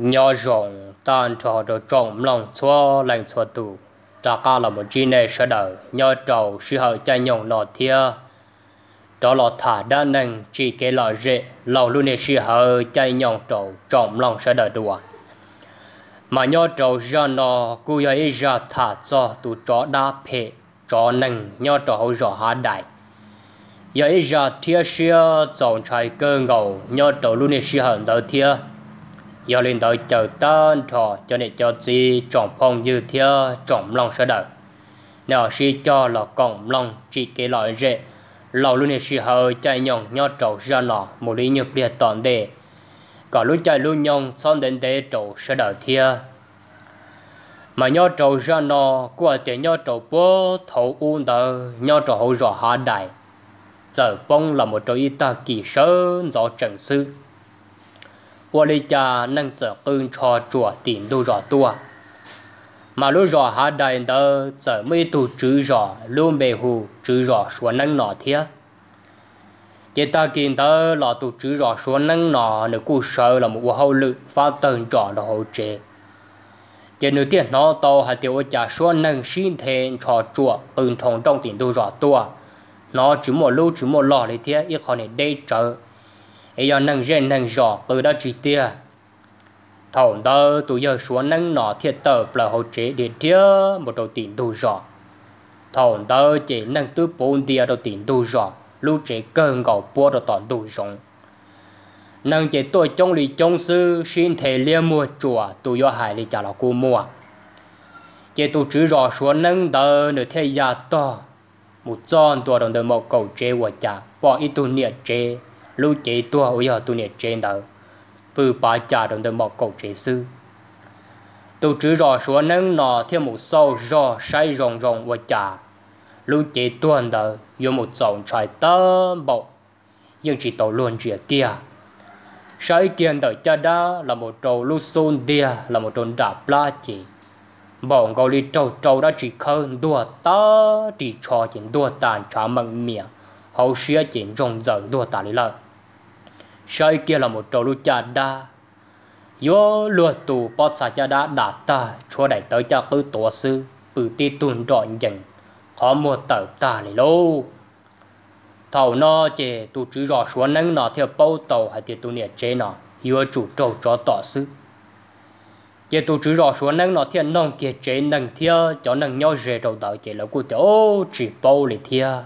nhỏ rộng, tan trò đồ trọng lòng xóa lành xóa tù trả cả là một chi này sẽ đỡ nhỏ trầu, sư hậu cha nhộng nọ thia. Đó là thả đa năng chỉ cái là dễ lâu luôn này sư hậu cha nhộng trầu trọng lòng sẽ đỡ đùa. Mà nhỏ trầu ra nó cú ấy ra thả cho tụ chó đa phê chó năng nhỏ trầu rõ hạ đại. Ấy ra thia xia chọn trái cơ ngầu nhỏ trầu luôn này sư hậu đỡ thia giờ lên tới chờ tên trò cho nên cho gì trọng phong như thế trọng lòng sẽ đợi. Nếu si cho là cộng lòng chỉ cái loại dễ lâu luôn này si hơi chạy nhong nhau trầu ra nọ một lý nhược liệt toàn đề. Cả lúc chạy luôn nhong xong đến để trầu sẽ đợi thia. Mà nhau trầu ra nọ của tiền nhau trầu bố thấu uốn tờ nhau trầu hậu rõ hạ đại. Giờ bông là một trầu y ta kỳ sơ rõ trần sư. 我哩家能做工厂做电都热多，马路热下来的怎么都只热，路没糊只热说能哪天。chỉ ta kiến tớ là tụ chữ rõ số năng nọ nếu cụ sợ là một hậu lực phá tầng rõ là hậu chế chỉ nếu tiền nó to hay tiêu trả số năng xin thêm cho chùa từng thông trong tiền tu rõ tua nó chỉ một lưu chỉ một lò thì thế ít còn để đây trở ấy ừ, giờ nâng rèn nâng rõ bờ đó chỉ tia. Thầu đó tụ giờ xuống nâng nọ thiệt tờ là hỗ chế để tia một đầu tiền tu rõ thầu đó chỉ nâng tư bốn tia đầu tiền tu rõ lưu chế cơ ngầu bua đầu toàn tu rộng nâng chế tôi trong lý trong sư, xin thể liên mua chùa tụ giờ hải lý trả là cô mua. Chế tụ chữ rõ xuống nâng đó, nửa thế gia to, một tròn tua đồng đời một cầu chế của cha, bỏ ít tu niệm chế lưu chế tua ở giờ tu niệm trên đầu vừa bà cha đồng thời một cầu chế sư tu chữ rõ số nâng nọ theo một sâu rõ say rồng rồng và cha lưu chế tuần đầu dùng một dòng trái tơ bộ nhưng chỉ tổ luôn chuyện kia sai kiên đợi cha đó là một trâu lưu xôn đia là một trâu đạp la chỉ bọn gầu li trâu trâu đã chỉ khơn đua ta chỉ cho chỉ đua tàn trả mặn miệng hậu xưa chuyện rong rợn đua tà lý lợi sai kia là một trâu lu cha đa. Yo lùa tù, bọt xa cha đa đã ta cho đại tới cha cứ tổ sư bự ti tuần trọn dần khó mua tờ tà lì lô. Thầu nó chè tu chữ rõ xuống nâng nó theo bao tàu hay thì tu nè chế nó yo chủ trâu cho tổ sư. Chè tu chữ rõ xuống nâng nó theo nông kia chế nâng theo cho nâng nhau rề trâu tàu chế là cụ tiểu chỉ bao lì theo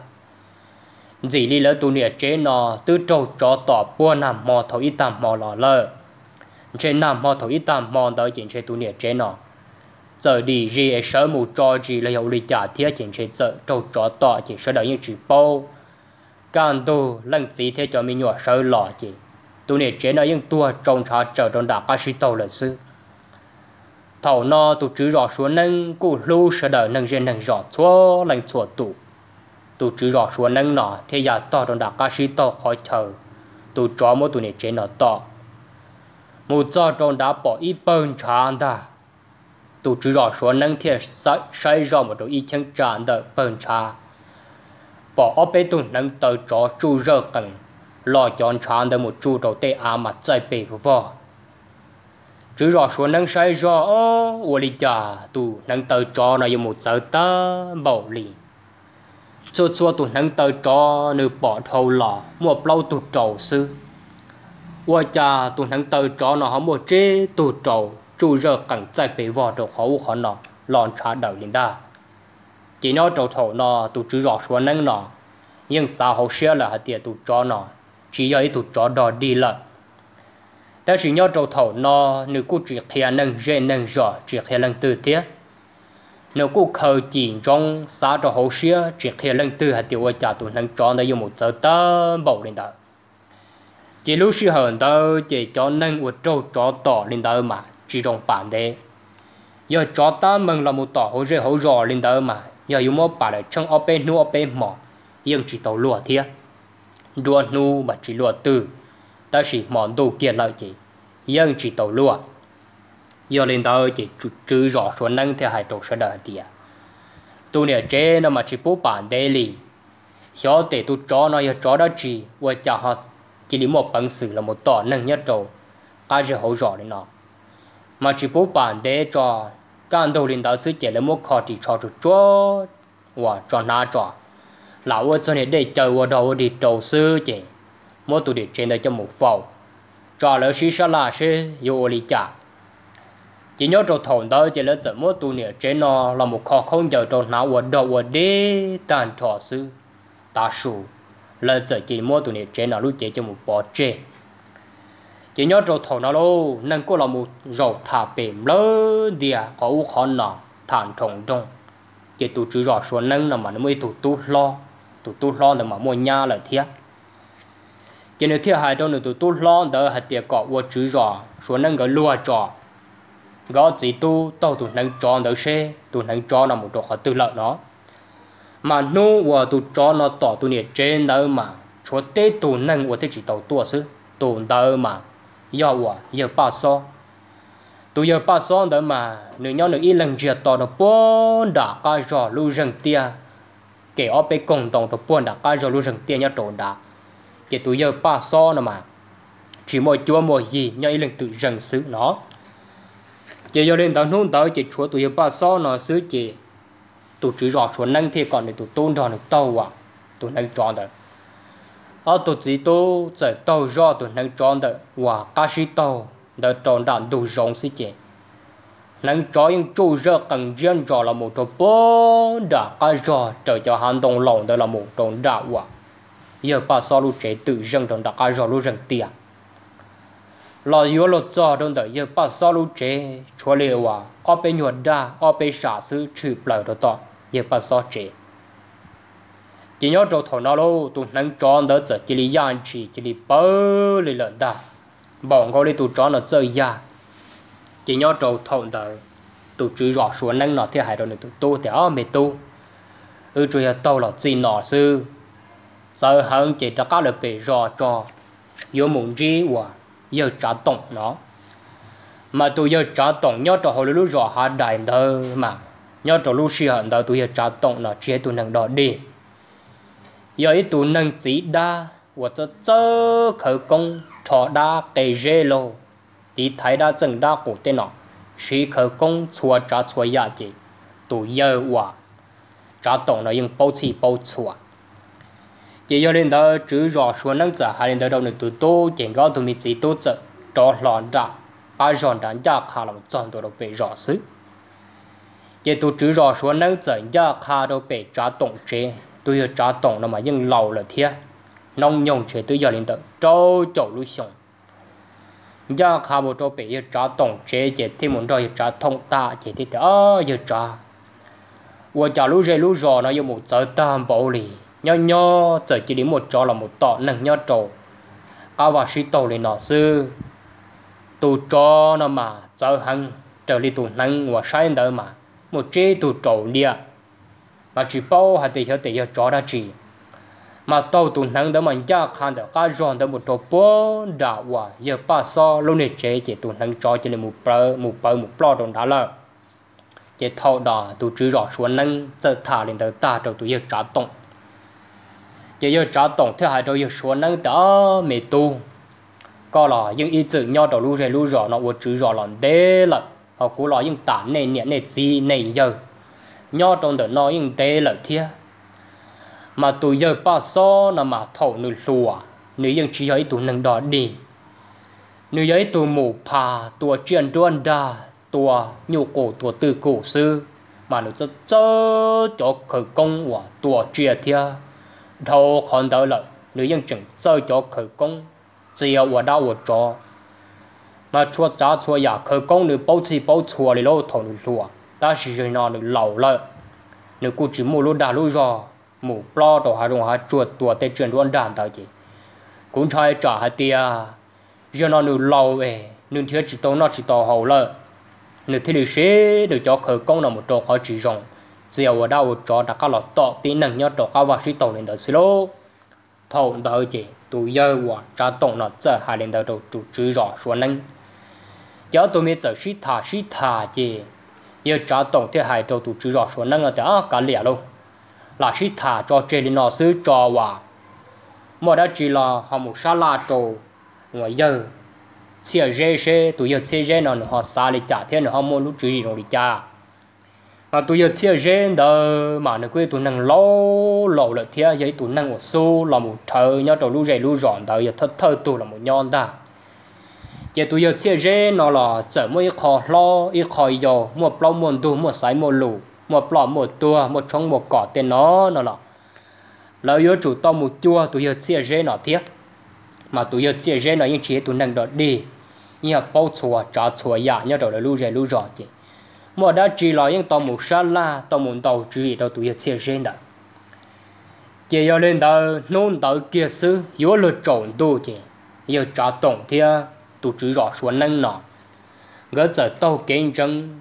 dì li lỡ tu nịa chế nọ, tư trâu cho tỏ bua nằm mò thấu ít tạm mò lò lơ. Chế nằm mò thấu ít tạm mò đó chuyện chế tu nịa chế nọ. Giờ đi gì sớ mù cho gì là hiệu lý trả thiết chuyện chế giờ trâu cho tỏ chỉ sớ đợi những chỉ bao càng tu lần gì thế cho mình nhỏ sớ lò chỉ tu nịa chế nọ những tua, trông trà trở trong đảo ca sĩ tàu lần sư. Thầu nó tu chữ rõ xuống nâng, cụ lưu sớ đợi nâng trên nâng rõ chua lần chua tụ tu chữ rõ số nâng nọ thế giờ to trong đặc ca sĩ to khỏi chờ tu cho mỗi tu này chế nó to một cho trong đã bỏ ít bơn tràn ta tu chữ rõ số nâng thế sai sai rõ một đồ ít chân tràn đợi bơn trà bỏ ở bên tu nâng tới cho chú rơ cần lo chọn tràn đợi một chú đầu tê à mà chạy bề vò chữ rõ số nâng sai rõ ô ô lý cha tu nâng tới cho nó dùng một giờ ta bảo liền cho cho tụi nâng tờ cho nữ bỏ thầu lọ một lâu tụt trầu sư. Qua cha tụi nâng tờ cho nó không một chế tụt trầu chú rơ cẳng chạy bị vò được khó khó nó lòn trả đầu lên ta chỉ nó trầu thầu nó tụt chữ rõ xuống nâng nó nhưng sao hậu xe là hạt tiền tụt cho nó chỉ có tụt cho đò đi lận ta chỉ nhau trầu thầu nó nữ cụ chỉ khi nâng dễ nâng rõ chỉ khi lần từ tiết nếu cô khờ chỉ trong xã cho hồ xưa chỉ khi lần tư hạt tiêu trả tụ năng tròn đây dùng một giờ tơ bầu lên đó chỉ lúc xưa hơn đó chỉ cho năng của trâu cho tỏ lên đó mà, chỉ trong bản đề giờ cho ta mừng là một tỏ hồ rễ hồ rõ lên đó mà, giờ dùng một bà lại trong ở bên nu ở bên mỏ nhưng chỉ tàu lúa thiệt đua nu mà chỉ lúa tư ta chỉ mòn đồ kia lợi chỉ nhưng chỉ tàu lúa giờ lên đó chỉ chữ rõ số năng thì hai trục sẽ đợi tiền tu nè chế nó mà chỉ bố bản đề lì. Cho để tu cho nó, giờ cho đó chỉ và cho họ chỉ lý một bằng sự là một tỏ năng nhất rồi. Cái gì hậu rõ đấy nó. Mà chỉ bố bản đề cho, can đầu lên đạo sư chỉ là một khó chỉ cho cho cho và cho na cho. Lão ở chỗ này để chờ vào đầu đi đầu sư chỉ mỗi tụ để trên đây cho một phòng. Cho lỡ sĩ sa là sư yêu lý trả chỉ nhớ trâu thổn đó chỉ là 怎么 tu niệm trên nó là một khó không giờ trâu nào ở đầu ở đế tàn thọ sư ta sù là giờ chỉ mỗi tu niệm trên nó lúc chỉ cho một bỏ chế chỉ nhớ trâu thổn đó lô nên cô là một rầu thả bềm lơ địa có u khó nọ, thản trồng trong chỉ tu chữ rõ số nâng là mà nó mới tu tu lo tu tu lo là mà mua nhà là thiệt chỉ nếu thiệt hai đâu nữa tu tu lo, đỡ hạt tiệt cọ u chữ rõ số nâng cái lúa trọ gõ chỉ tu tàu tu nâng cho đỡ xe tu nâng cho nó một chỗ khó tư lợi nó. Mà nu và tu cho nó tỏ tu nhiệt trên đó mà cho tế tu nâng và thế chỉ tàu tua sư tu đó mà, do và giờ ba so. Tu giờ ba so đó mà nếu nhau nữa ít lần chia tỏ nó bốn đã ca rõ lưu rừng tia. Kể ở bên cộng đồng nó bốn đã ca rõ lưu rừng tia nhau trộn đã kể tu giờ ba so nó mà, chỉ mỗi chúa mỗi gì nhau ít lần tự rừng xứ nó chỉ do đến tao nôn tao chỉ chúa tụi ba so nó xứ chỉ tụi chỉ rõ chúa năng thì còn để tụi tôn rõ được tao à. Tụi năng chọn được ở ờ, tụi chỉ tu chỉ tao rõ tụi năng chọn được và cá sĩ tao để chọn đạn đủ rộng xí chỉ năng chọn những chủ rơ cần riêng rõ là một chỗ bố đã cá rõ trở cho hành động lòng đó là một chỗ đạo à. Giờ ba so lu chế tự dân trong đã cá rõ lu dân tiền lo yo lo cho don de ye bắt so lu che chúa le wa, o bên nhuận da, o bên sha su chữ bờ đó to, ye bắt so che. Chỉ nhớ trâu thổ nào lô tụ năng tròn đỡ giờ chỉ li yan chỉ chỉ li bơ li lợn đa bọn có li tụ tròn nó chơi ya. Chỉ nhớ trâu thổ đỡ tụ chữ rõ số năng nó thì hai đồ này tụ tu thì ở mẹ tu. Ừ chủ yếu tàu là gì nọ sư giờ hơn chỉ cho các lực bị rõ cho yếu muốn gì wa giờ trả tổng nó mà tôi giờ trả tổng nhớ cho họ lúc rõ hạ đại đó mà nhớ cho lúc hận đó tôi giờ trả tổng nó chế tôi năng đó đi giờ ít tôi năng chỉ đa và cho chớ khởi công thọ đa cái dê lô thì thấy đa chân đa của tên nó sĩ khởi công chùa trả chùa ya gì tôi giờ và trả tổng nó dùng bao chi bao chùa chỉ do lên đó chữ rõ số năng giả hay lên đó đâu được tụ tô chỉ có tụ mình chỉ tô trợ cho lòn ra ba giòn đàn gia khá làm chọn đồ về rõ xứ chỉ tụ chữ rõ số năng giả gia khá đồ về trả tổng chế tôi giờ trả tổng nó mà nhưng lâu là thiệt nông nhung chế tôi giờ lên đó trâu chỗ lưu xong gia khá bộ trâu về giờ trả tổng chế chỉ thêm muốn rồi trả thông ta chỉ thì ờ giờ trả 我假如这路上呢有冇走担保理 ？nhỏ nhỏ giờ chỉ đến một chỗ là một tọ nâng nhỏ trổ, ao và sĩ tàu lên nó sư. Tụ cho nó mà giờ hăng trở đi tụ nâng và sai đỡ mà. Một chế tụ trổ lia mà chỉ bao hạt thì hiểu thì hiểu cho ra chỉ mà tàu tụ nâng đỡ mà nhà khăn đỡ cá giòn đỡ một chỗ bố đã và giờ ba so luôn để chế chỉ tụ nâng cho chỉ là một bờ một bờ một bờ đồng đá là chỉ thâu đỏ tụ chữ rõ xuống nâng giờ thả lên đỡ ta trâu tụ giờ trả tổng chỉ giờ trả tổng thứ hai đôi yêu số năng đó mẹ tu có là những ý tưởng nhau đầu lưu rồi lưu rõ nó vừa chữ rõ lần đê là họ cũng là những tản này nhẹ này gì này giờ nhau trong đó nó những đê là thiệt mà tụi giờ ba so nó mà thầu nữ lùa nữ những chỉ ấy tụi nâng đó đi nữ ấy tụi mù pa tụi chuyện đoan đa tụi nhu cổ tụi tư cổ sư mà nó cho cho cho khởi công và tụi chuyện thiệt đầu còn đỡ lợi nữ dân chừng chơi cho khởi công chỉ ở đau ở chỗ mà chua giá chua ya khởi công nữ bao chi bao chua đi lâu thầu nữ chua ta chỉ rồi nó nữ lẩu lợi nữ cụ chỉ mua luôn đà luôn rồi mù plo đồ hà rong hà chuột tua tê chuyện luôn đàn tao gì cũng chơi trả hà tia giờ nó nữ lẩu về nữ thiếu chỉ tao nó chỉ tao hậu lợi nữ thì nữ sẽ được cho khởi công là một chỗ khó chỉ rong giờ ở đâu cho đã có lọt tọ tí năng nhớ cho cao và sĩ tổng lên đó xí lô thầu đó chỉ tụ giờ và trả tổng nó giờ hai lên đó đầu chủ trừ rõ số năng giờ tụi mình giờ sĩ thả sĩ thả chỉ. Giờ trả tổng thì hai đầu chủ trừ rõ số năng là đó, cả lẻ luôn. Là sĩ thả cho trên lên nó sư cho và mà đã chỉ là họ một sa la trồ. Ngoài giờ chia rê rê tụi giờ chia rê nó họ xa đi trả thế nó họ mua lúc chữ gì rồi đi trả mà tôi giờ chia rẽ đó mà nó quên tôi năng lâu lâu là thế vậy tôi năng một số là một thơ nhớ trâu lu rẻ lu rọn đó giờ thơ thơ tôi là một nhon ta. Giờ tôi giờ chia rẽ, nó là chở mỗi khó lo ít khó yo một plau một tu một sái một lù một plau một tua một trong một cỏ tên nó nó là lời yêu chủ to một chua tôi giờ chia rẽ nó thế mà tôi giờ chia rẽ nó những chỉ tôi năng đó đi. Như bao chùa trả chùa dạ, giả nhớ đầu là lưu rẻ lưu rọn chứ mà đã chỉ là những tàu một sát la tàu một tàu chỉ đâu tụi giờ chia rê đó chỉ giờ lên tàu nôn tàu kia sư yếu lực trộn tu chứ yếu trả tổng thì tụi chỉ rõ số năng nọ ngỡ giờ tàu kinh tranh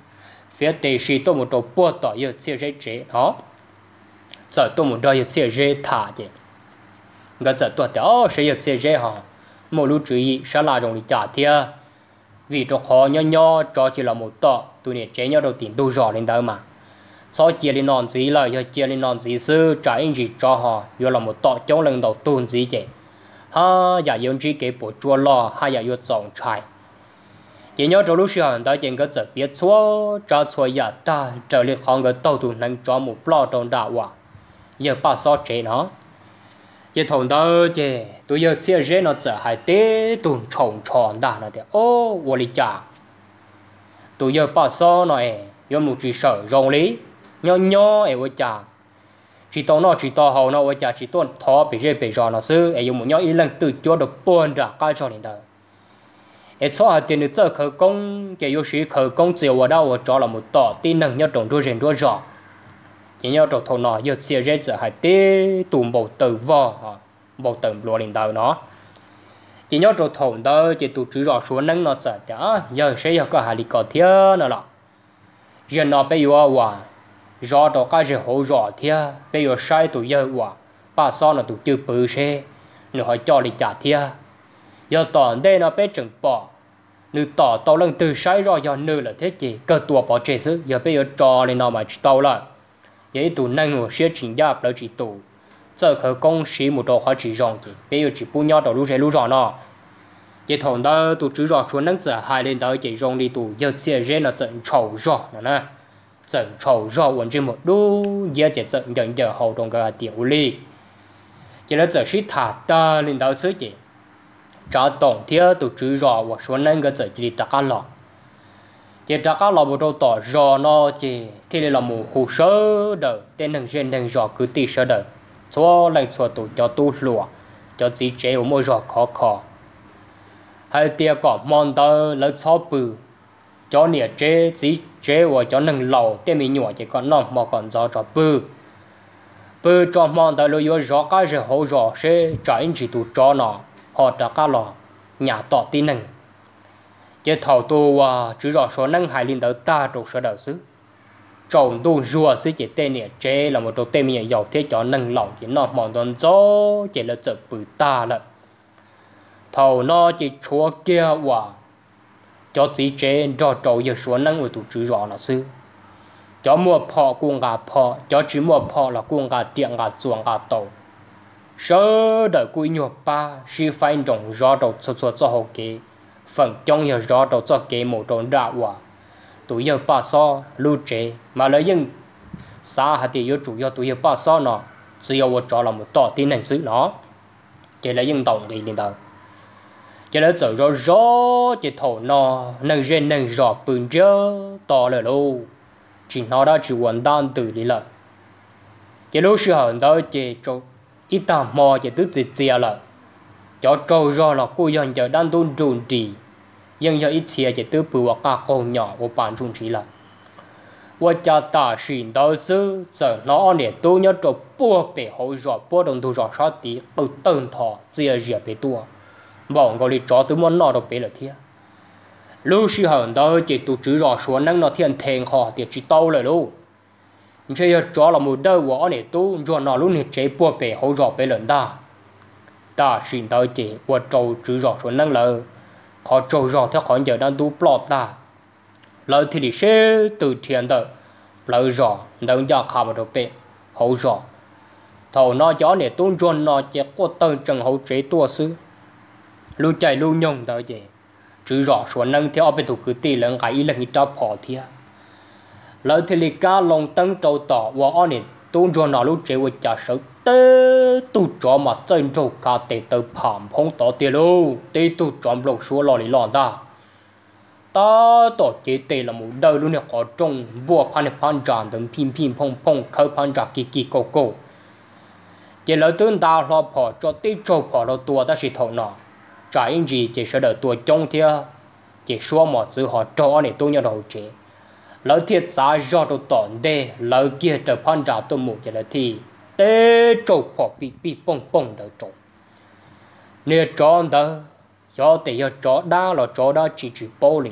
phía tây sĩ tàu một tàu bùa tàu giờ chia rê chế đó giờ tàu một tàu giờ chia rê thả chứ ngỡ giờ tàu tàu sẽ giờ chia rê hả một lúc chỉ ý sẽ là dùng để trả thiệt vì cho khó nhỏ nhỏ cho chỉ là một tọ tôi để chế nhau đầu tiên đủ rõ lên đó mà. Sau chia lên non gì là giờ chia lên non gì sư, trả anh gì cho họ vừa là một tọ chống lần đầu tuôn gì vậy ha, giả dùng chỉ cái bộ chua lo, ha, giả dùng trồng trái chỉ nhớ trong lúc sử dụng đó chính cái chữ biết chúa cho chúa giả ta, trở lại con cái đầu tụi nên cho một lo trong đạo hòa giờ bà so chế nó giờ thằng đó chứ tôi giờ chia rẽ nó trở hai tế tuần trồng tròn đã nó thì ô, vô lý chả tôi giờ bảo nó ấy giờ một chỉ sợ rong lý. Nhỏ nhỏ ấy vô chả chỉ tao nó, chỉ tao hậu nó vô chả chỉ tuần thọ bị rẽ bị rò nó xứ ấy dùng một nhỏ ý lần tự cho được buồn ra cái cho nên đó ấy cho hai tiền được khởi công. Cái yếu sĩ khởi công chiều vào đâu cho là một tỏ tin năng nhau trồng đua rèn đua rò chỉ nhau trộn thầu nọ giờ chia rẽ giờ hai tê tùm bầu tử vò, bầu tử lúa lên đầu nó. Chỉ nhớ trộn thầu đó chỉ tụ chữ rõ số nâng nó sợ chả. Giờ sẽ có hai lý có thiên nữa lọ. Giờ nó bây giờ hòa, rõ đó cái gì hỗ rõ thiên bây giờ sai tụ giờ hòa ba sao nó tụ chưa bự xe. Nó hỏi cho lý trả thiên giờ toàn đây nó bé chừng bỏ nữ tỏ tàu lần từ sai rồi giờ nữ là thế gì cơ tua bỏ chế chứ giờ bây giờ cho lên nó mà tàu lại lại vậy tụ nâng một xe chỉnh giáp chỉ tụ giờ khởi công xí một đồ họ chỉ rong bây giờ chỉ bù nhau đồ lúc lúc rõ nọ, cái thằng đó tụ chỉ rõ xuống nâng giờ hai lên đó chỉ rong đi tụ giờ chia ra nó trận trầu rõ nè trận trầu rõ vẫn chỉ một đu giờ chỉ trận nhận giờ hậu trong cái tiểu ly cái là giờ sĩ thả ta lên đó sứ gì trả tổng theo tụ chỉ rõ và xuống nâng cái giờ chỉ đặt cá lọ chỉ đặt các lọ một đồ tỏ rõ nó chỉ thì là một hồ sơ đời tên nâng trên nâng rõ cứ tì sơ đời cho lệnh cho tụ cho tu lùa, cho chỉ chế ở mỗi rõ khó khó hai tia có mòn tơ lỡ cho bự. Cho nịa chế chỉ chế và cho nâng lầu. Tên mình nhỏ chỉ còn nằm mà còn cho cho bự. Bự cho mòn tơ lỡ rõ, cái gì hậu rõ, sẽ trả anh chỉ tụ cho nó. Họ đã các lò, nhà tỏ tin nâng cái thầu tu và chỉ rõ số năng hải linh tới ta trục sở đầu xứ. Trồng tu rùa sư chế tên này chế là một đầu tên mình giàu thế cho nâng lòng chỉ nó mòn đòn gió chế là chợ bự ta là thầu nó chỉ chúa kia và cho chỉ chế cho trâu giờ số năng của tụ chữ rõ là sư cho mua phò cuồng gà phò, cho chỉ mua phò là cuồng gà tiện gà chuồng gà tàu. Sơ đời quy nhược ba si phải trồng rõ đầu cho cho cho hậu kế phần trong giờ rõ đầu cho kế một trồng đạo quả tụi giờ ba so, lưu chế mà lấy dân. Xa hạt thì chủ yếu tụi giờ ba so nó chỉ yếu cho là một tỏ tin hành sự nó. Chỉ là dân tổng thì liền đầu chỉ là giờ rõ rõ chỉ thổ nó nâng trên nâng rõ bừng chưa to là lô chỉ nó đã chỉ hoàn toàn từ đi là chỉ lúc sự hận đó chỉ cho ít tạm mò chỉ tức gì gì là cho trâu rò là cô dân giờ đang tôn trồn trì. Nhưng giờ ít xe chỉ tư bự và cả con nhỏ của bản trung trí là. Và cha ta xin đạo sư cho nó để tôi nhớ cho bùa bể hậu rọ bùa đồng thu rọ sao tí bự tơn thọ, dìa dìa bể tua. Bọn gọi đi chó tôi muốn nó được bể là thiệt lúc sư hận đó chỉ tụ chữ rọ xuống năng nó thiên thèn họ thì chỉ tao lại luôn chơi giờ chó là một đời của anh này tôi rồi nó luôn hết chế bùa bể hậu rọ bể lần ta ta xin tới chỉ qua trâu chữ rõ xuống năng lờ. Khó trâu rõ theo khỏi giờ đang đu plot ta lời thì lì xế từ thiền tờ lời rõ nâng ra khá mà đồ hậu rõ thầu nó gió này tuôn rôn nó chỉ có tân trần hậu chế tua sư. Lưu chạy lưu nhông tới chỉ chữ rõ xuống nâng theo bên thủ cứ tì lần cái lần cho bỏ thia. Lời thì lì ca lòng tân Châu tỏ và on này tuôn rôn nó lưu chế và trả sức tê tụ cho mà chân trâu cá tê tê phạm phong tỏ tê lô. Tê tu chọn lộc số lò lì lòn ta ta tỏ chế tê là một đời luôn này có trong vua phan phan tràn đừng phim phim phong phong khơi phan tràn kỳ kỳ cô cô chế lỡ tương ta lo bỏ cho tê trâu bỏ lo tua ta chỉ thầu nọ. Trả yên gì, chế sợ đợi tua trong thia. Chế xua mà chữ họ cho này tôi nhớ đầu chế. Lỡ thiệt giá do đồ tổn đê lỡ kia trở phan tràn tôi một chế lỡ thì tế trâu bỏ bị bị bông bông đỡ trâu nè, chó đỡ. Do tế giờ chó đa là chó đa chỉ chỉ bố lì.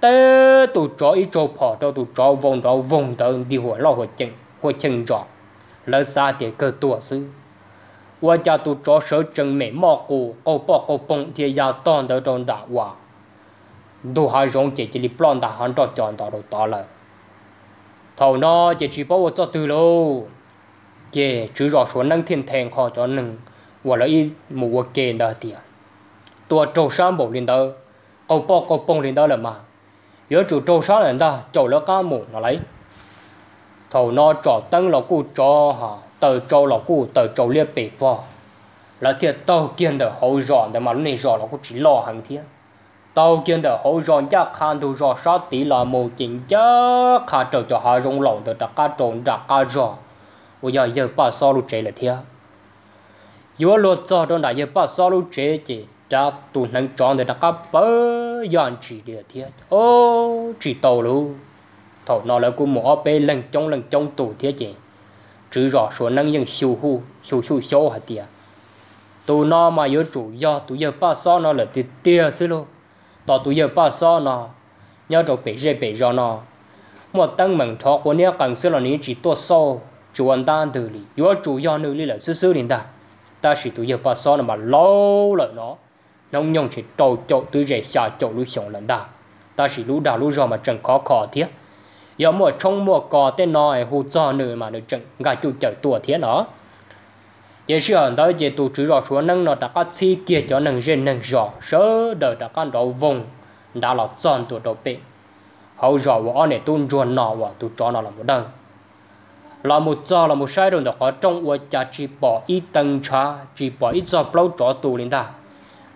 Tế tụ chó ít trâu bỏ đó tụ chó vòng đó, vòng đỡ đi หัว lo หัว chân หัว chân trọ. Lỡ xa thì cơ tụ sư và cha tụ chó sợ chân mẹ mò cụ câu bỏ câu bông thì giờ toàn đỡ trong đã hòa đồ hai rong chỉ chỉ plon đã hắn đó chọn đó đồ to lời. Thầu nó chỉ chỉ bảo cho từ lâu chế chữ rõ số năng thiên thèn khó cho nâng và là y một quốc đó thì tua trâu sáng bộ lên đó cầu bò cầu bông lên đó là mà. Nhớ chủ trâu sáng lên đó chỗ nó cá mù nó lấy. Thầu nó trọ tăng là cụ cho họ tờ trâu là cụ tờ trâu liệt bể vò. Là thiệt tàu kiên đỡ hậu rõ để mà lúc này rõ là cụ chỉ lo hàng thiệt tàu kiên đỡ hậu rõ chắc khan thu rõ sát tí là một chính chắc khá trở cho hạ rung lỏng từ đặc cá trộn đặc cá rõ bây giờ sao là đó sao năng chỉ ô, chỉ luôn nó là cũng một bên lần trong lần trong tụ thiệt chỉ. Chỉ rõ số năng những siêu hu siêu siêu siêu hạt tiền tụ nó mà yếu chủ do tụ giờ ba so nó là tiền tiền xí luôn tụ tụ giờ ba so nó, nhớ đồ bị dễ bị rõ nó. Một tăng mừng cho của nhớ cần xí là ní chỉ tua so chủ anh ta từ yếu chủ yếu nữ lý là sư sư liền ta ta chỉ tụ giờ ba so mà lâu rồi nó nông nhung chỉ trâu chậu tứ rễ xa chậu lũ sống lần đà, ta chỉ lũ đà lũ rõ mà chẳng khó khó thiết giờ mua trong mua cò tên nói hù cho nữ mà nữ chẳng gà chủ chở tua thiệt nó giờ sự ở đó giờ tụ chữ rõ số nâng nó đã có chi kia cho nâng trên nâng rõ sớ đời đã có đầu vùng đã là chọn tụ đầu bể hậu rõ của này tuôn ruột nọ và tụ cho nó là một đời là một giờ là một sai rồi đó có trong quá cha chỉ bỏ ít tầng cha chỉ bỏ ít giờ bao cho tù lên ta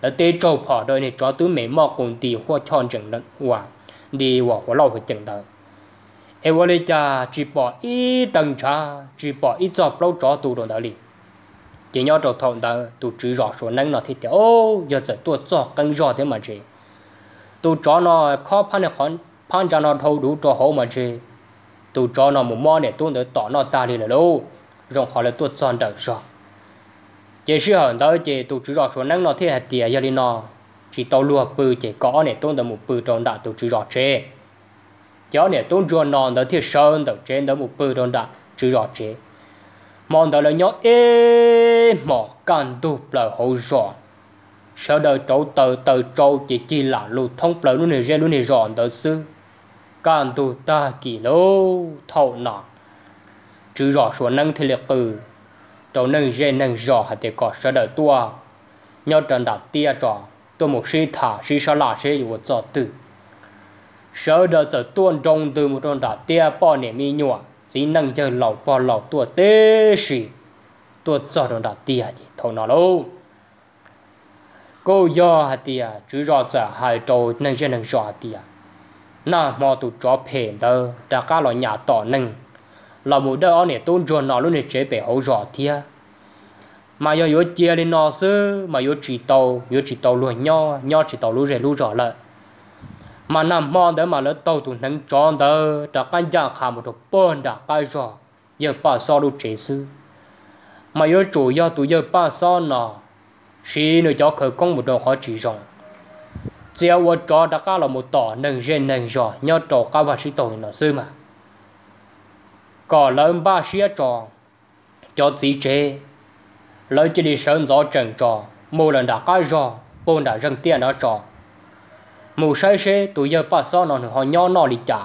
là tế trâu bỏ đời này cho tứ mấy mò cùng tỷ hoa chọn chừng đó hòa. Đi hòa hoa lâu phải chừng đời. Em vừa lấy cha chỉ bỏ ít tầng cha chỉ bỏ ít giờ bao cho tù đồ đó đi chỉ nhớ trâu thầu đó tụ chỉ rõ số năng nó thì thế ô, giờ giờ tụ cho cân rõ thế mà chỉ tụ cho nó khó phán được khó phán cho nó thâu đủ cho hậu mà chỉ tụ cho nó một món để tụ tới tỏ nó ta đi là lâu rồi họ lại tụ chọn được rõ chỉ sự hận đó chỉ tôi chỉ rõ số năng nó thì hạt tiền gia đình nó. Chỉ tàu lúa bự chỉ có để tụ tới một bự trong đã tụ chỉ rõ chế cho nên tôn chuan non đó thì sơn đó trên đó một bự đòn đã chỉ rõ chế mong đó là nhớ ê mỏ can tu là hậu rõ sau đó trâu tờ tờ trâu chỉ chỉ là lưu thông là luôn này ra luôn này rõ đó xưa can tu ta kỳ lô thầu nọ chứ rõ số năng thì liệt cử trâu năng ra năng rõ hạt để có sau đó tua nhớ trần đã tia trò tôi một sĩ thả sĩ sa là sĩ của cho tư sợ đợi giờ tuôn trong từ một trong đã tia bỏ niệm mi nhua chỉ năng chờ lẩu bỏ lẩu tua tê sĩ tua cho trong đã tia gì thầu nó lâu cô do hạt tia chứ rõ giờ hai trâu năng chơi năng rõ tia na mò tụ cho phe tơ đã cá lò nhà tỏ năng là một đứa này tôn chuẩn nó luôn để chế bể hậu rõ thia mà yo yo chia lên nó sư mà yo chỉ tàu yo chỉ tàu luôn nhau nhau chỉ tàu luôn rẻ luôn rõ lại mà nằm mò đó mà nó tàu tụ nâng cho đó đã cá nhà khá một độ bơn đã cá rồi giờ bà so luôn chế sư mà giờ chủ yếu tụ giờ bà so nọ xin nó cho khởi công một đồ khó chỉ rộng chỉ ở cho đã có là một tỏ nâng trên nâng rồi nhớ trò cao và sĩ tổ nó sư mà. Có lớn ba xía trò, cho chỉ chế. Lớn chỉ đi sơn gió trần trò một lần đã có rồi bốn đã rừng tiền đó trò. Mù sai xe tụi giờ bắt sao nó họ nhỏ nó đi trả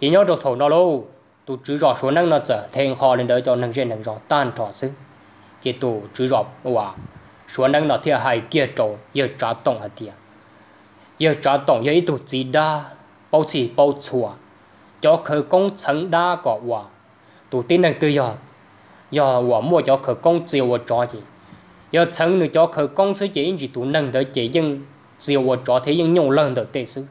chỉ nhớ được thổ nó lâu, tụi chữ rõ số năng nó trở thành họ lên đỡ cho năng trên năng rõ tan trò sư chỉ tụi chữ rõ hòa số năng nó thiệt hại kia trò giờ trả tổng hạt tiền giờ trả tổng giờ ít tụ chỉ đa bao chỉ bao chùa cho khởi công chẳng đa có hòa tụ tin năng tư giờ giờ hòa mua cho khởi công chiều hòa cho gì giờ chẳng nữa cho khởi công sự chỉ chỉ tụ năng đỡ chỉ nhưng chiều hòa cho thế nhưng nhung lần đỡ tệ sư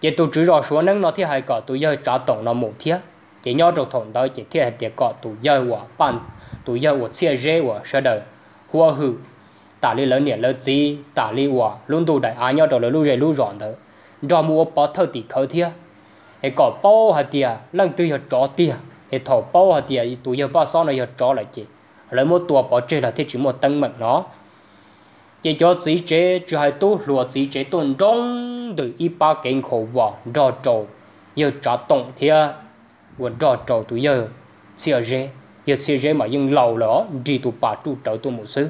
chỉ tụ chỉ rõ số năng nó thì hay có tụ giờ trả tổng nó một thiết chỉ nhớ trong thùng đó chỉ thiết thì có tụ giờ hòa bàn, tụ giờ hòa chia rẽ hòa sợ đời hoa hư ta li lớn niệm lớn gì ta li hòa luôn tụ đại ai nhau đầu lớn lu rẻ lu rọn đó do mua bỏ thơ tỷ khởi thia hệ có bao hạt tiền lần tư hạt chó tiền hệ thọ bao hạt tiền tụi giờ bao sau này hạt chó lại chị lấy một tua bỏ chơi là thiết chỉ một tăng mật nó chỉ cho chỉ chế chỉ hai tu lúa chỉ chế tuần trong từ ít ba kiện khổ vợ rò trầu giờ trả tổng thia vừa rò trầu tụi giờ xia rễ giờ xia rễ mà nhưng lâu lỡ chỉ tụi bà tụ trầu tụi một xứ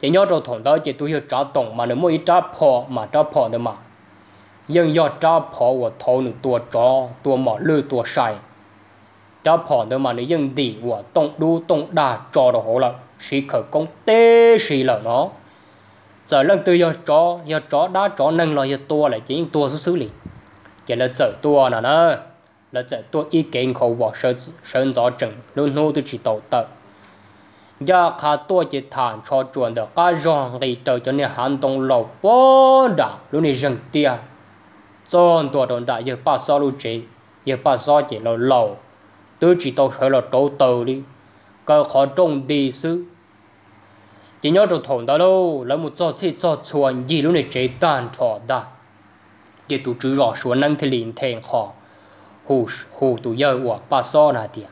chỉ nhớ rồi thằng đó, chỉ tôi hiểu trả tổng mà nó mỗi ít trả phò mà trả phò nữa mà. Nhưng do trả phò của thầu nữa tua chó tua mỏ lư tua sai trả phò đó mà nó nhưng đi của tổng đu, tổng đà cho đó hổ là sĩ khởi công tế sĩ là nó. Giờ lần tư do chó do chó đã chó nâng lại do tua lại chỉ những tua xử lý chỉ là chở tua nè nè, là chở tua ý kiến khẩu bỏ sơn sinh gió chừng luôn hô tôi chỉ tàu tật giờ khá tua chỉ thản cho chuẩn được cá rong đi tới cho nên hành động lâu bó đã luôn này rừng tia chọn tua đồn đã giờ ba sao luôn chế giờ ba sao chỉ lầu lâu tôi chỉ tàu sợ là trâu tàu đi cơ khó trông đi sư chỉ nhớ được thằng đó đâu lấy một chút chỉ cho chuẩn gì lúc này chế tàn cho đã giờ tụ chữ rõ số năng thì liền thèn khó hù hù tụ giờ của ba sao là tiền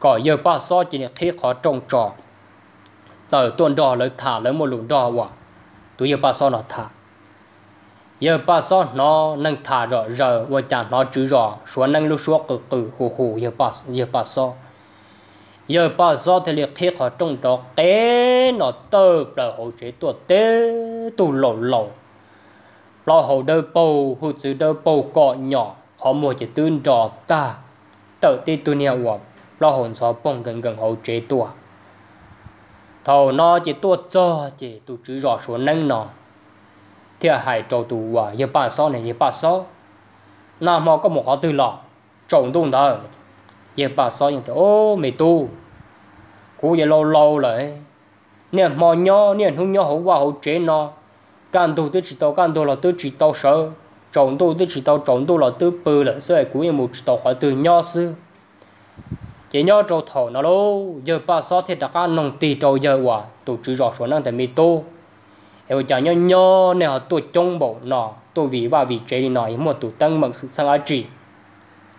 có giờ ba so chỉ là thấy khó trông trò. Tờ tuần đỏ lấy thả lấy một lùn đỏ quả. Tụ giờ ba so nó thả. Giờ ba so nó nâng thả rõ giờ và chả nó chữ rõ. Số nâng lúc số từ từ hù hù, giờ ba giờ ba so. Giờ ba so thì liệt thấy khó trông trò. Té nó tơ là hồ chế tuột té tu lẩu lẩu lo hậu đơ bầu hồ chữ đơ bầu cọ nhỏ. Họ mua chỉ tương trò ta. Tờ ti tu nia hoặc lo hồn xóa bông gần gần hậu chế tua thầu nó chỉ tua cho chỉ tu chữ rõ số nâng nó thì hải trâu tu và giờ ba sao này giờ ba sao nào mà có một họ tư lọ trộn tung đó giờ ba sao như thế ô mày tu cú giờ lâu lâu lại nè mò nhỏ nè không nhỏ hậu qua hậu chế nó can tu tôi chỉ tao can tu là tôi chỉ tao sợ trộn tu tôi chỉ tao trộn tu là tôi bự cú giờ một chỉ tao hỏi từ nhỏ sư chỉ nhớ trâu thầu nó lô giờ ba số thì đã có nông tì trâu giờ qua tổ chức rõ số năng thì mi tu em cho nhớ nhớ này họ tu trong bộ nọ. Tu vì và vì chế nọ một tổ tăng bằng sự sang ở chỉ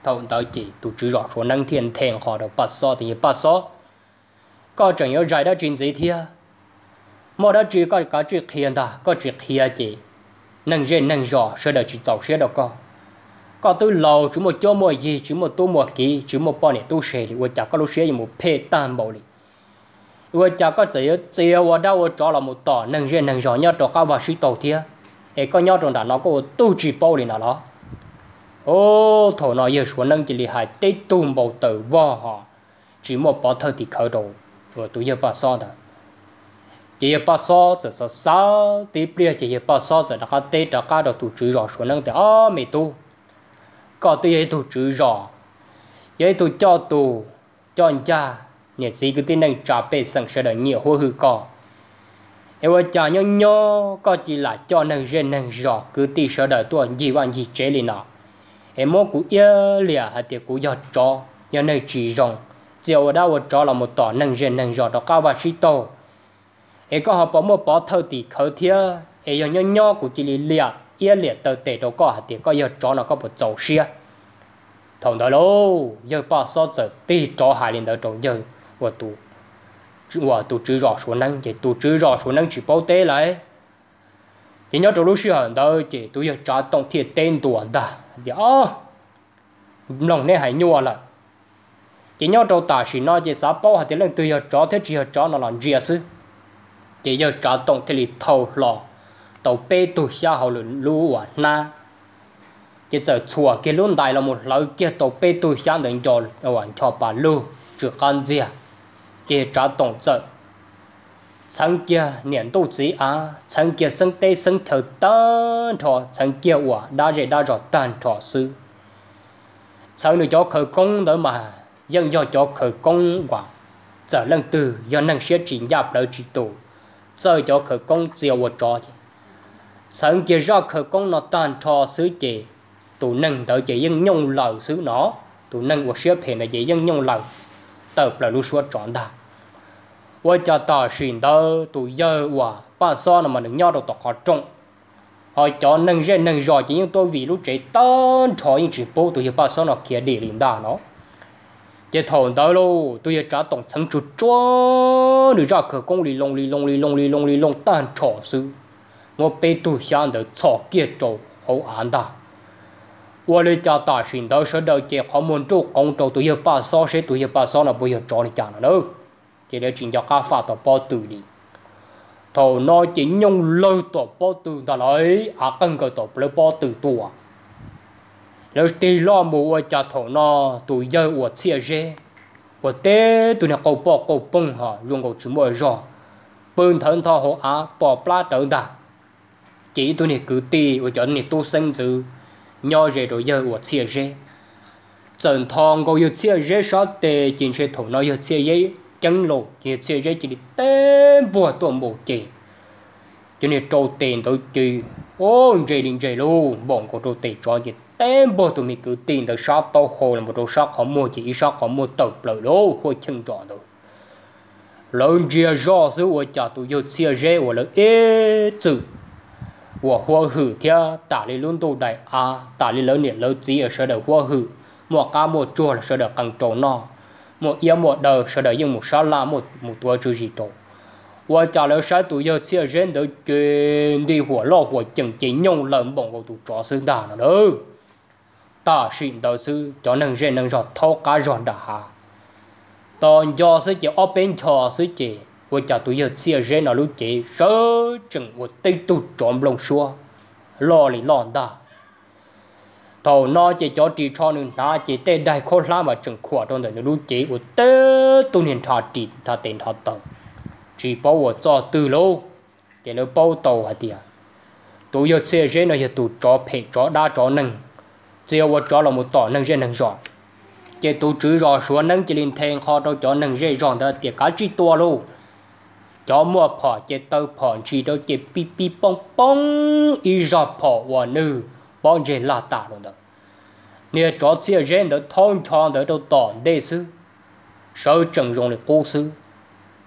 thầu tới chỉ tổ chức rõ số năng thiên thèn họ được ba số thì ba số có chẳng nhớ giải đã chuyện gì thia? Mà đã chỉ có cả chuyện kia ta, có chuyện kia chỉ năng dễ năng rõ sẽ được chỉ giàu sẽ được có có tôi lầu, chú một chỗ một gì, chú một tu một kỹ, chú một bao này tu sẻ thì vợ cháu có lúc sẻ một phê tan bộ đi vợ cháu có chỉ chỉ vợ đâu vợ cháu là một tỏ nâng riêng, nâng rõ nhau cho cao và sĩ tổ thia. Ấy có nhau trong đó nó có tu chỉ bao đi nào đó. Ô, thổ nó giờ xuống nâng chỉ là hai tết tu bộ tử vò họ. Chỉ một bao thơ thì khởi đầu rồi tôi giờ bà so đó. Chỉ bà so giờ sao tí bia chỉ bà so giờ đã có tết đã có đầu tu chỉ rõ xuống nâng thì, ô mày tu có tôi ấy tụi chữ rõ. Ấy tôi cho tù, cho anh cha nhẹ gì cứ tin năng trả bê sẵn sẽ được nhiều hoa hư có em ơi cha nhau nhau có chỉ là cho năng rên năng rõ cứ tin sợ đợi tôi, gì và gì chế lên nào em muốn cũng yêu lìa hay tiệc cũng giọt cho nhau nơi chỉ rong chiều đâu tôi cho là một tòa nàng rên, nàng rõ đó cao và sĩ tổ em có họ bỏ một bỏ thơ thì khởi thia em giờ nhau cũng chỉ lìa yên liệt tờ tệ đồ có hạt tiền có giờ chó nó có một dầu xia thằng đó lô giờ ba số giờ tì chó hai liền đó trong giờ và tu và tu chữ rõ số năng chỉ tu chữ rõ số năng chỉ bao tế lại chỉ nhớ trong lúc xưa hẳn đó chỉ tu giờ trả tổng thiệt tên tuần đó giờ lòng này hãy nhua lại chỉ nhớ trong ta chỉ nói chỉ sao bao hạt tiền lên từ giờ trả thế chỉ cho nó làm gì à sư chỉ giờ trả tổng thiệt thì thầu lòng tàu bê tù xa hậu lụn lú à na. Chỉ giờ chùa cái luôn đại là một lâu kia tàu bê tù xa đến cho hoàn cho bà lú chưa con gì chỉ trả tổng trợ. Sáng kia, niệm tu chỉ à sáng kia sáng tê sáng thờ tân thọ. Sáng kia quả đã dễ đã rõ tan thọ sư sáng nữa, cho khởi công đó mà. Dân do cho khởi công quả giờ lần từ do năng sẽ chỉ nhập lợi chỉ tổ giờ cho khởi công chiều một trò sợ chỉ do khởi công nó tan cho xứ chỉ tụ nâng tới chỉ dân nhung lầu xứ nó. Tụ nâng của xếp hiện là chỉ dân nhung lầu. Tập là lúc xưa chọn ta với cho ta xin đỡ tụ giờ quả ba so là mà được nhau đầu tọt khó trông họ cho nâng ra nâng rồi chỉ nhưng tôi vì lúc trẻ tân cho những chỉ bố tụi ba so nó kia để linh đà nó. Chỉ thầu đó lô tôi trả tổng sân chủ chúa được ra khởi công lì lông lì lông lì lông lì lông, lì tan trò xứ. 我被都想的草给着好安的。我的家大神的说到这好门做工作都要把啥事都要把啥那不要找你讲了喽。chỉ để chuyện cho cá phá tổ bao tử đi thầu nó chỉ nhung lơ tổ bao tử ta lấy à cần cái tổ lơ bao tử tua rồi tì lo mù ở cha thầu nó tụ giờ ở chia rê ở tê tụ nó cầu bỏ cầu bông hả dùng cầu chúng mua rồi bên thân thọ hộ á bỏ pla trở đã chỉ tôi này cứ tì ở chỗ này tu sinh chứ. Nhỏ rê rồi giờ và chia rê trần thong có yêu chia rê sao tê chính sẽ thầu nó yêu chia rê chân lộ, chỉ chia ra chỉ tên bùa tuần bộ chỉ cho nên trâu tiền tôi chỉ ô dây đình dây luôn. Bọn có trâu tiền cho chỉ tên bùa tụi mình cứ tiền được sao tao hồ là một trâu sao họ mua, chỉ sao họ mua tập lợi lô hồi chân trọ rồi lớn chia rõ sự của cha tụi yêu chia rẽ của là ế chữ. của hoa hử theo tả lý luôn tu đại a tả lý lớn nhiệt lớn chỉ ở sở đầu hoa hử mua cá mua chua là sở đầu càng trâu no một yêu một đời sau đó dùng một sáu la một một tuổi chú gì đó 我家了啥都要切人都捐的火老火整金用冷棒我都抓生大了喽，大事都是叫能人能让讨家让的哈，当家是叫二边桥是叫 我家都要切人了路叫手整我对都抓不拢说，老里老大。thầu nó chỉ cho chỉ cho nên ta chỉ tê đại khô la mà chừng khỏa trong đời lúc chỉ của tê tu niên thà chỉ thà tiền thà tàu chỉ bảo我做từ lâu để nó bao tàu hả tiệt tôi yêu xe dễ nó yêu tụ cho phê cho đa cho nâng chỉ yêu cho là một tỏ nâng dễ nâng rõ chỉ tụ chữ rõ số nâng chỉ linh thèn họ đâu cho nâng dễ rõ đó tiệt cả chỉ tua luôn cho mua phỏ chế tàu phỏ chỉ đâu chế pi pi bông bông, y ra phỏ và nữ bọn chế là tạ luôn đó nếu cho chia rèn đó thông chọn đó đâu tỏ đề sư sơ trần dùng được cố sư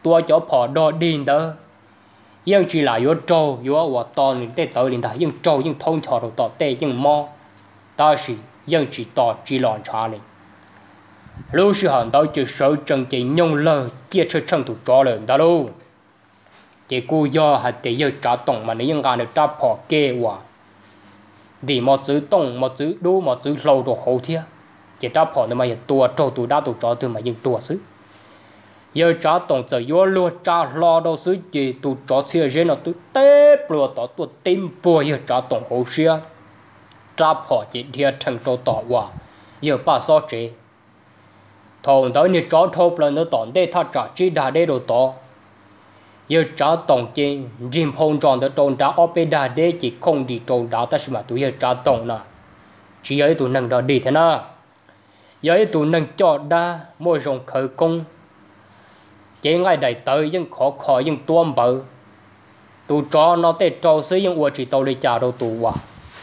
tôi cho phỏ đo điên đó nhưng chỉ là yếu trâu, yếu và to nên tê tới liền ta nhưng trâu nhưng thông chọn đâu tỏ tê nhưng mò. Ta chỉ nhưng chỉ tỏ chỉ lòn trả liền lúc sư hẳn đó chỉ sơ trần chỉ nhung lơ, kia chơi chân thủ trò lên đó luôn chỉ cô do hạt tế giờ trả tổng mà nếu như được trả bỏ kê hòa thì một chữ tổng, một chữ đu một chữ lâu đồ hậu thia. Chỉ trả bỏ nó mà hiện tua trâu tụ đã tụ trả từ mà những tua xứ. Giờ trả tổng giờ yo lúa trả lo đâu xứ, chỉ tụ trả chia riêng nó tụ tế bùa tỏ tụ tim bùa giờ trả tổng hậu xia. Trả bỏ chỉ thia thành trâu tỏ hòa giờ ba so chế thầu đó như trả thâu lần nó tỏn đây thà trả chỉ đã đây đồ tỏ giờ trả tổng chế riêng phong tròn tới ở bên đà để chỉ không đi tròn đã ta mà tụi giờ trả tổng nè chỉ ấy tụi nâng đó đi thế nào giờ ấy tụi nâng cho đa mỗi rồng khởi công. Chế ngay đại tới nhưng khó khó nhưng tuôn bờ. Tụi cho nó để cho sử dụng của chỉ tàu đi trả đâu tụi hòa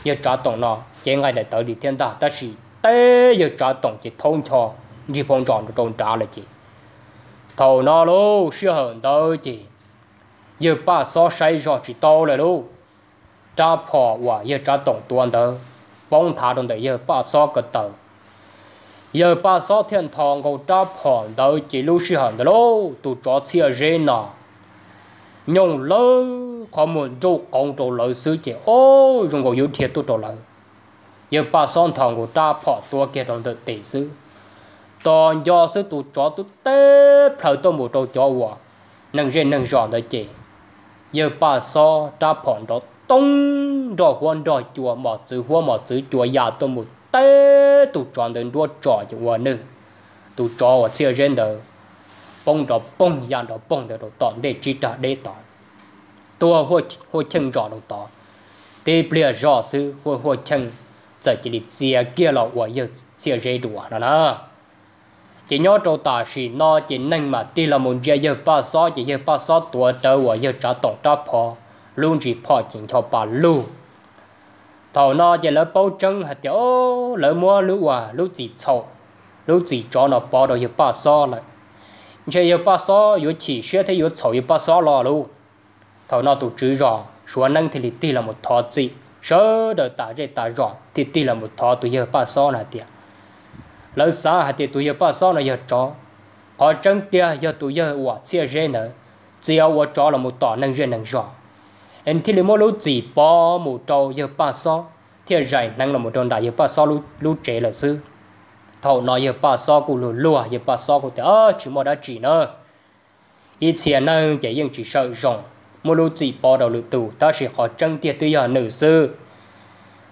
giờ trả tổng nó chế ngay đại tới đi thiên đà ta chỉ tế giờ trả tổng chỉ thông cho. Riêng phong tròn trả là chỉ. Thầu nó luôn sẽ hận tới chỉ giờ ba so sai rõ chỉ to là luôn cha phò và giờ cha tổng tuần đó bông thả đồng đấy giờ ba so cái tờ. Giờ ba so thiên thong cầu cha phò đó chỉ lưu sư hẳn đó luôn tụ cho chia rê nọ. Nhung lơ có muốn châu công châu lợi sư chỉ ô dùng cầu yếu thiệt tụ châu lợi giờ ba so thong cầu cha phò tua kia đồng được tỷ sư toàn do sư tụ cho tụ tế phải tôi một châu cho hòa. Nâng rên nâng giòn đó chỉ giờ bà so đã phòn đó, tông đó quan đó chùa mà chữ hoa mà chữ chùa nhà tôi một tế tụ chọn đến đua trò cho hoa nữ. Tụ trò và chia rên đó. Bông đó bông nhà đó bông đó đồ tọn để chỉ trả để tọn tôi hoa hoa chân rõ đó tọn để bịa rõ sự hoa hoa chân. Giờ chỉ để chia kia là hoa giờ chia rên đùa nó nè chỉ nhớ trâu ta chỉ nó chỉ nâng mà tê là một giờ giờ ba sáu chỉ giờ ba sáu tuổi đầu và giờ trả tổng trả phò luôn chỉ phò chỉ cho bà lu thầu nó chỉ lỡ bao chân hạt tiểu, lỡ mua lũ à lũ chỉ chậu. Lũ chỉ cho nó bỏ đầu giờ ba sáu lại. Giờ giờ ba sáu có chỉ sẽ thấy có chậu giờ ba sáu lo luôn thầu nó tụ chữ rõ số nâng thì tê là một thọ gì sớ đỡ ta dây ta rõ thì tê là một thọ tụ giờ ba sáu là tiền lỡ xa hạt thì tụi giờ ba sáu là giờ chó họ chân tia giờ tụi giờ quả chia rẽ nữa chỉ ở quả chó là một tỏ năng rẽ năng rõ em thì lấy một lũ chỉ bỏ một trâu giờ ba sao thì rải năng là một trâu đại giờ ba sao lũ lũ trẻ là sư thầu nói giờ ba sáu của lũ lúa giờ ba sao cũng thế ơ chỉ một đã chỉ nữa ít tiền năng chỉ riêng chỉ sợ rộng một lũ chỉ bỏ đầu lũ tù ta chỉ họ chân tia tụi giờ nữ sư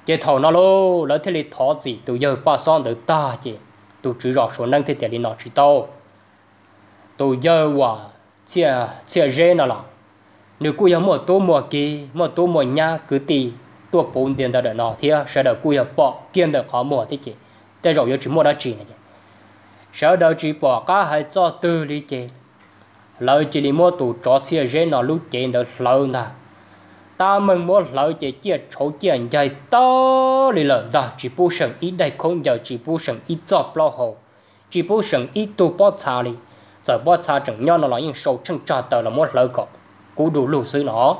cái thầu nó lô lỡ thì lấy thọ chỉ tụi giờ ba sao được ta chỉ tôi chỉ rõ số năng thì tiền đi nó chỉ tao. Tôi giờ quả chia chia rễ nó là nếu cô yêu một tô một kỳ một tô một nhà, cứ tì tôi bốn tiền ra để nó thì sẽ được cô yêu bỏ, kiên được khó mua thế chứ. แต่ rồi chỉ mua đã chỉ này sau đó chỉ bỏ cả hai cho tư lý chế lời chỉ đi mua tụ cho chia rễ nó lúc chế được lâu nè ta mừng muốn lợi chỉ chia chỗ chia dài to lì lợn đó chỉ bù sừng ít đây không giờ chỉ bù sừng ít chọp lo hồ. Chỉ bù sừng ít tu bó xa lì. Giờ bó xa chẳng nhau nó là những sâu chân trả tờ là mua lợi cọ. Cú đủ lù sư nó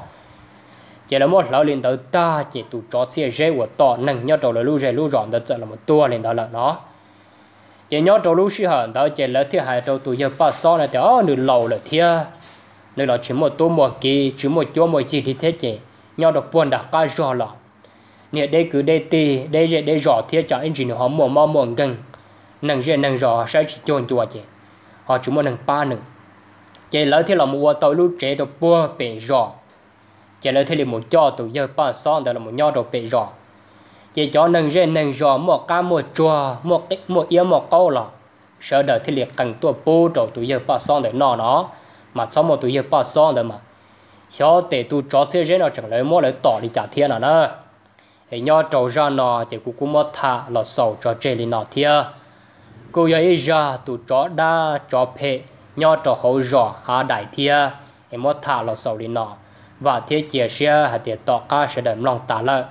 chỉ là mua lợi lên tới ta, chỉ tu cho chia rễ của to nâng nhau đầu là lù rễ lù rọn đó giờ là một tua lên đó là nó. Chỉ nhau đầu lù sư hận đó chỉ là thứ hại đầu tu giờ ba xa này thì ở nửa lầu là thiê nửa là chỉ một tu một kỳ, chỉ một chỗ một chi thì thế chỉ nhau được buồn đã ca rõ lọ nè đây cứ đây tì đây dễ đây rõ thiết cho anh chỉ họ mua mua mua gần nâng dễ nâng rõ sẽ chỉ chôn chùa chứ họ chúng muốn nâng ba nâng chỉ lỡ thì là mua tàu lúc trẻ được bua bể rõ chỉ lỡ thì là một cho tụ giờ ba son đó là một nhau được bể rõ chỉ cho nâng dễ nâng rõ một ca một chùa một ít một yếu một câu lọ, sợ đợi thì liệt cần tua bố đầu tụ giờ ba son để nọ nó. Mà xong một tụ giờ ba son đó mà cho để tu cho xe rễ nó chẳng lấy mua lấy tỏ đi trả thiên nào nè, thì nhau trâu ra nó chỉ cũng cũng mất thả lọ sầu cho chơi lên nó thiên cô ấy ra tu cho đa cho phê nhau trâu hậu rõ hạ đại thiên thì mất thả lọ sầu lên nó và thiên chia sẻ hạt tiền tỏ ca sẽ đợi lòng tả lợi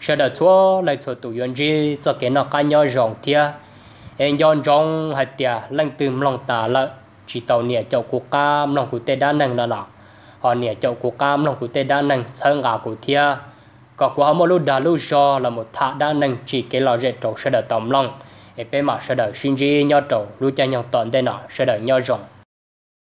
sẽ đợi chúa lại chúa tụ yên gì cho cái nó cá nhau rộng thiên em yon rộng hạt tiền lăng từ lòng tả lợi chỉ tàu nhẹ cho cô ca lòng của tê đa năng là nào họ nè chậu của cam lòng của tê đa năng sơn gà của thia. Có của họ một lúc đã lúc do là một thạ đa năng chỉ cái lò rệt trậu sẽ đợi tầm lòng. Để bên mà sẽ đợi sinh ri nhau trậu lúc cha nhau tận đây nọ sẽ đợi nhau rộng.